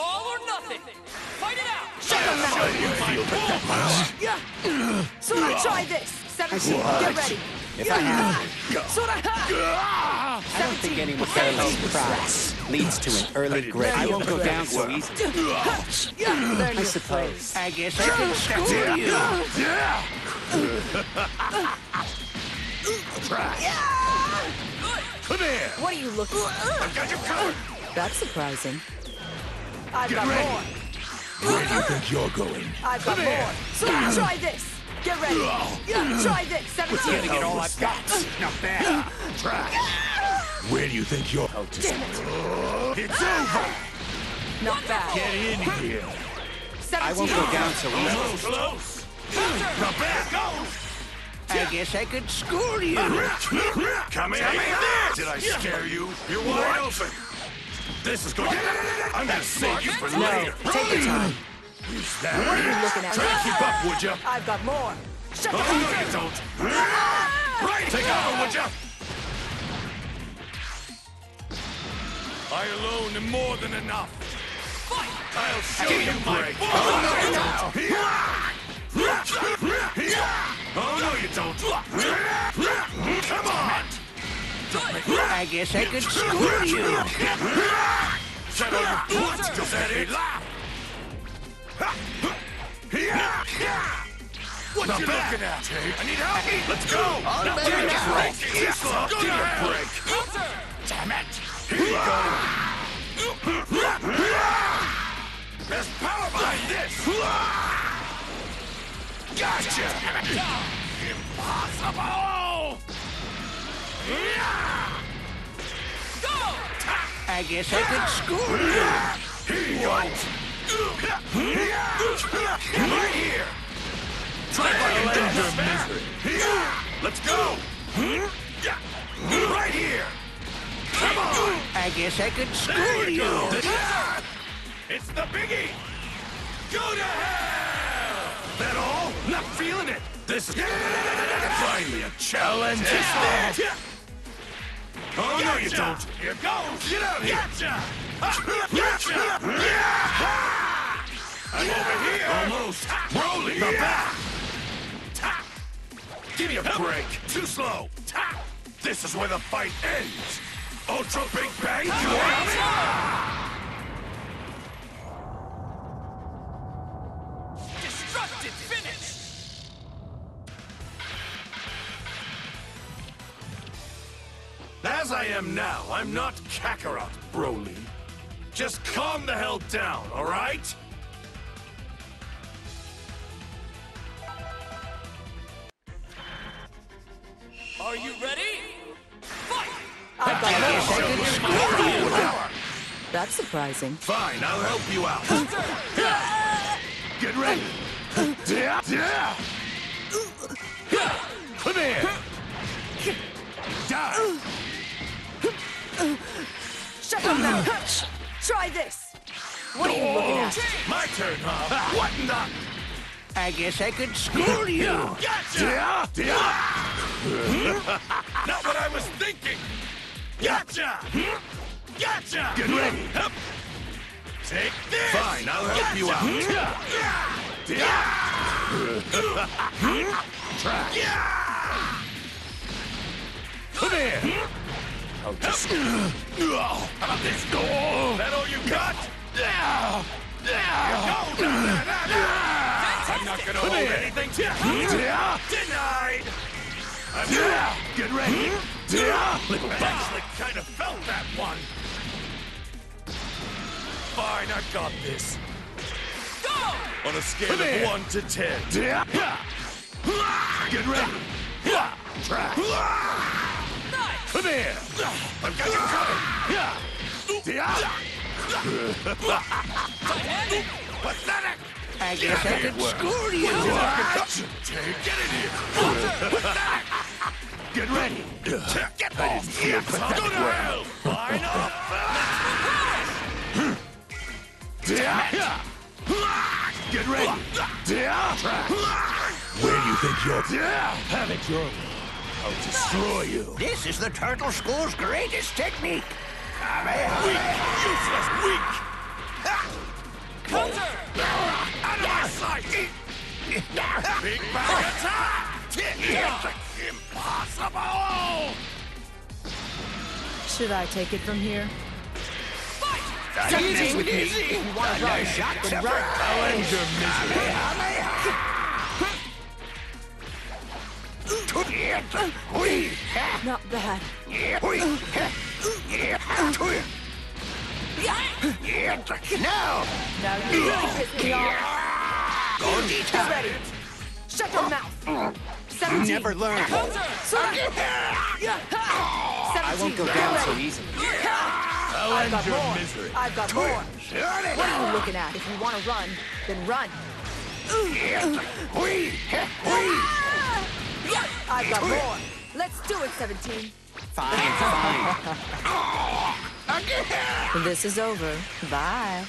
It's all or nothing. Fight it out. Shut him now. Sora, try this. 17, get ready. If I have Sora, ha! I don't think anyone parallel prowess leads to an early grave. I won't go down so easily. I suppose. I guess I can school you. Come here! What are you looking I've got you covered! That's surprising. I've Get got ready. more. Where do you think you're going? I've got Come here. more. Sora, try this. Get ready. Yeah, try this. 17. Gonna get all I've got. Not bad. Try. Where do you think you're... Oh, just Damn it. It's over! Not bad. Get in here! 17. I won't go down so easily. Close, close! Now back! Go! I guess I could score you. Come here! Did I scare you? You're wide open! This is going... To... I'm gonna save you for No, later! take your time. Use What are you looking at? Try to keep up, would ya? I've got more. Shut Oh, your no, you don't! Ah! Right! Take over, would ya? I alone am more than enough! Fight. I'll show you my Oh, no, you don't! Oh, no, you don't! On! I guess I could school you. Shut all your butts, that! What you looking at? I need help! Let's go! Now better take a break! Slow! Me a break! Damn it! Here you go! There's power behind this! Gotcha! Impossible! I guess I could school you. Here you go! Right here! Try fucking down your misery! Let's go! Right here! Come on! I guess I could There school you you. It's the biggie! Go to hell! That all? Not feeling it! This is finally a challenge! Oh, no, you don't! Here goes! Get out here! Gotcha! Gotcha! I'm over here! Almost! Rolling the back! Give me a break! Too slow! This is where the fight ends! Ultra Big Bang Destructive As I am now, I'm not Kakarot, Broly. Just calm the hell down, alright? Are you ready? Fight. I've got I more. guess I could school you. That's surprising. Fine, I'll help you out. Get ready. Yeah, yeah. Come here. Die. Shut your mouth. Try this. What are you looking at? My turn, huh? What in the? I guess I could school you. Gotcha! Yeah, yeah. Not what I was thinking. Gotcha! Gotcha! Get ready. Hup. Take this. Fine, I'll help you out. Try. Come here. Oh, just How about this? That all you got? Yeah. I'm not gonna hold anything. To you! Denied. I'm Get ready. Little Bugslick kind of felt that one. Fine, I got this. Go. On a scale of one to ten. Get ready. Try. Come here! I've got you covered! Tight-handed. Pathetic! I guess I school you. Get in here! Get ready! Get off! Go to hell! Line up! Get ready! Where do you think you're... Have it your way. I'll destroy you. This is the Turtle School's greatest technique. Kamehameha. Weak! Useless! Weak! Counter! Out of my sight! Big bang attack! Impossible! Should I take it from here? Fight! Seventeen. If you want to run, then run. Not bad. No! Now you really pissed me off. Get ready. Shut your mouth. Seventeen. Never learn. Seventeen. I won't go down so easily. Oh, I've got more. I've got more. What are you looking at? If you want to run, then run. Ah! I've got more. Let's do it, 17. Fine, fine. This is over. Bye.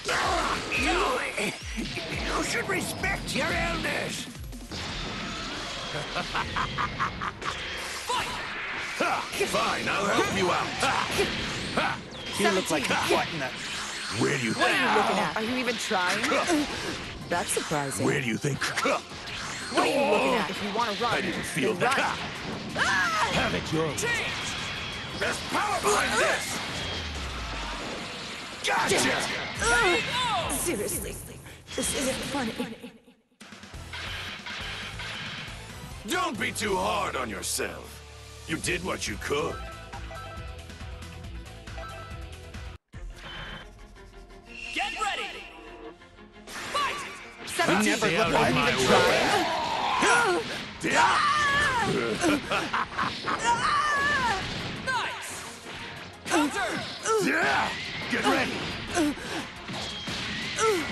You you should respect your elders. Fight! Fine, I'll help you out. You look like a what in the... Where do you What are you looking at? Are you even trying? That's surprising. Where do you think? What are you looking oh, at? If you want to run, I didn't feel then run. that. Ah! Have it your Change. There's power behind this! Gotcha! Seriously, this isn't funny. Don't be too hard on yourself. You did what you could. Get ready! Fight! 17. never Are you look even like trying? Nice! Counter! Yeah! Get ready!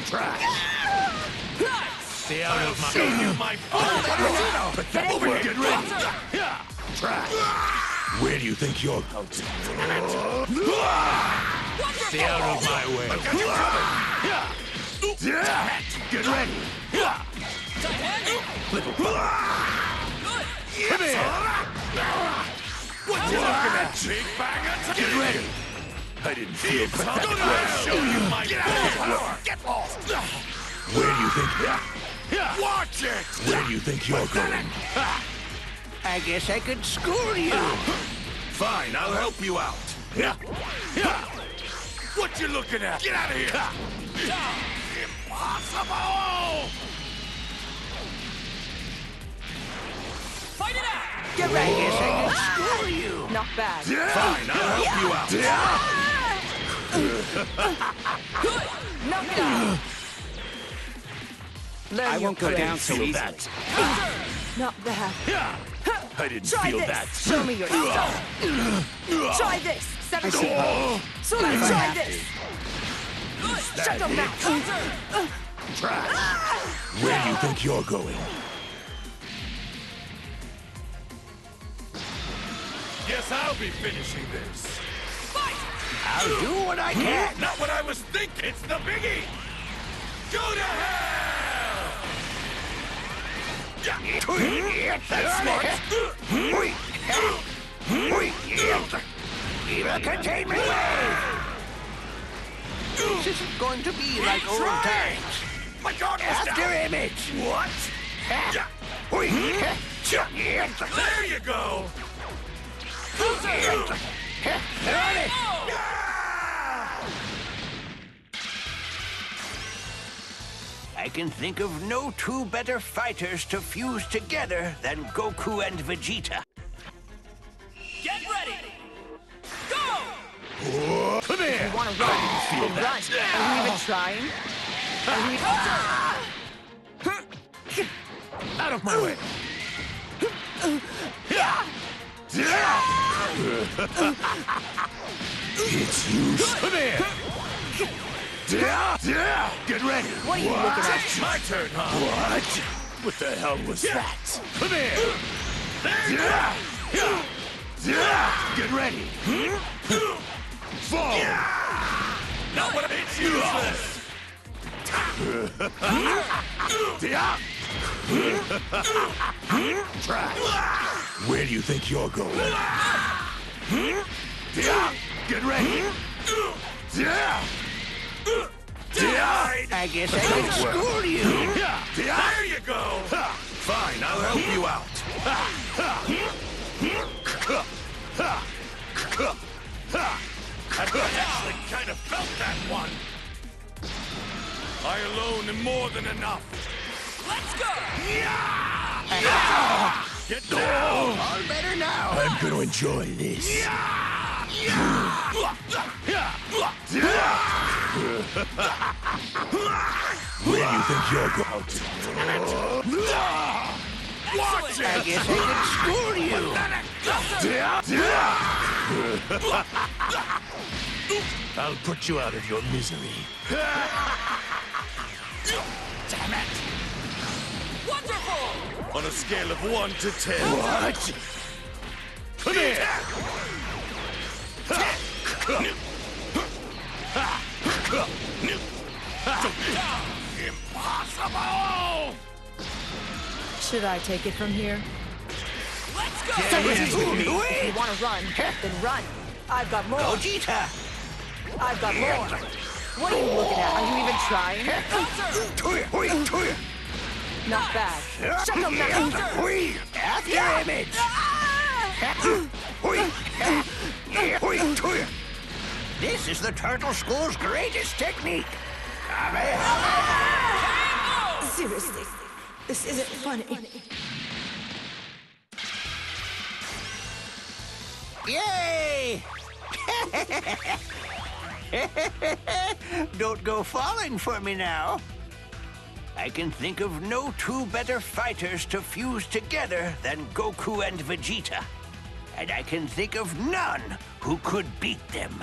Try! Nice! Stay out of my... Show you my But Get in. Get ready! Yeah! Try! Where do you think you're going? Stay out of my way. I've got you covered! Yeah! Yeah! Get ready! Yeah! Little Come here! What you looking at? Big bang! Get ready! I didn't feel bad. Go to show you my Get out of here! Get lost! Where do you think... Yeah! Watch it! Where do you think you're going? I guess I could school you. Fine, I'll help you out. Yeah! Yeah! What you looking at? Get out of here! Impossible! School you. Not bad. Fine, I'll help you out. Knock it out. Learn I your won't go down so Feel easily. that? Not bad. I didn't Try feel this. that. Show me your stuff. Try this. 17. suppose. So let's try this. Shut That your mouth. Try. Where do you think you're going? Guess I'll be finishing this. Fight! I'll do what I hmm? can. Not what I was thinking. It's the biggie. Go to hell! Hmm? Hmm? That's smart. Evil containment wave. This isn't going to be like old times. My God, After image. What? There you go. I can think of no two better fighters to fuse together than Goku and Vegeta. Get ready! Go! Come here. Want to run? Then run. Are you even trying? Are you... Out of my way. It's you. Come here. Get ready. What are you looking at? My turn, huh? What? What the hell was that? Come here. Get ready. Fall. Not what it's useless. Try. Where do you think you're going? Get ready. I guess I can school you. There you go! Fine, I'll help you out. I actually kind of felt that one. I alone am more than enough. Let's go! Get down! All better now. I'm gonna enjoy this. Where do you think you're going? Watch I guess I can school you. I'll put you out of your misery. Damn it! Wonderful! On a scale of one to ten. What? Come here! Impossible! Should I take it from here? Let's go! If you want to run, then run. I've got more. Gogeta. I've got more. What are you looking at? Are you even trying? Not bad. Shut your mouth. After image. This is the Turtle School's greatest technique. Seriously, this isn't funny. Yay! Don't go falling for me now. I can think of no two better fighters to fuse together than Goku and Vegeta. And I can think of none who could beat them.